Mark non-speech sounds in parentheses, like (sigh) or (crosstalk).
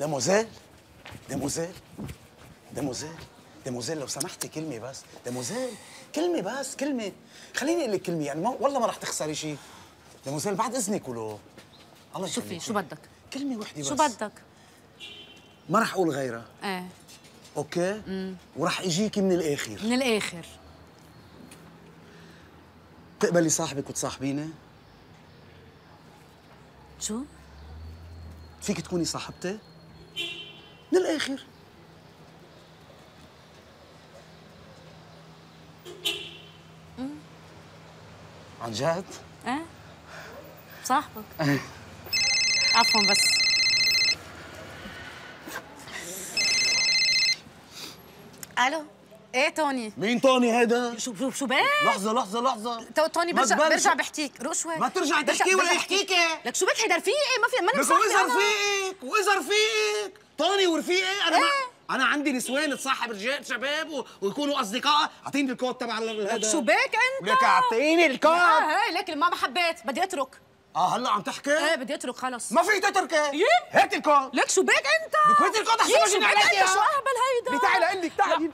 demoiselle demoiselle demoiselle demoiselle لو سمحتي كلمة بس. demoiselle كلمة بس كلمة. خليني أقول لك كلمة يعني ما والله ما رح تخسري شيء demoiselle بعد إذنك ولو. الله شوفي. شو بدك؟ كلمة وحدة بس. شو بدك؟ ما رح أقول غيرها. إيه. okay؟ ورح إجيكي من الآخر. من الآخر. تقبلي صاحبك وتصاحبيني شو؟ فيك تكوني صاحبتي الآخر. عن جد؟ إيه. صاحبك. (laughs) عفوا بس. ألو. إيه توني؟ مين توني هيدا؟ شو شو شو بك لحظة لحظة لحظة. تو- توني برجع. برجع بحكيك. روق شوي. ما ترجعي برجع- تحكي ولا يحكيكي. لك شو بك هيدا رفيقي ما في ماني لك مصاحبة واذا أنا. رفيقك واذا رفيقك طوني ورفيقي. أنا ما إيه. أنا عندي نسوان تصاحب رجال شباب. ويكونوا أصدقاء. أعطيني الكود تبع هذا. شو بك أنت؟ لك أعطيني الكود. آه هي لكن ما حبيت. بدي أترك. آه هلأ عم تحكي؟ إيه بدي أترك خلص. ما في تتركي. إيه؟ هات الكود. لك شو بك أنت؟ لك هات الكود؟ أحسن ما شو عليك؟ انت شو أهبل هيدا؟ تعالي لك تعالي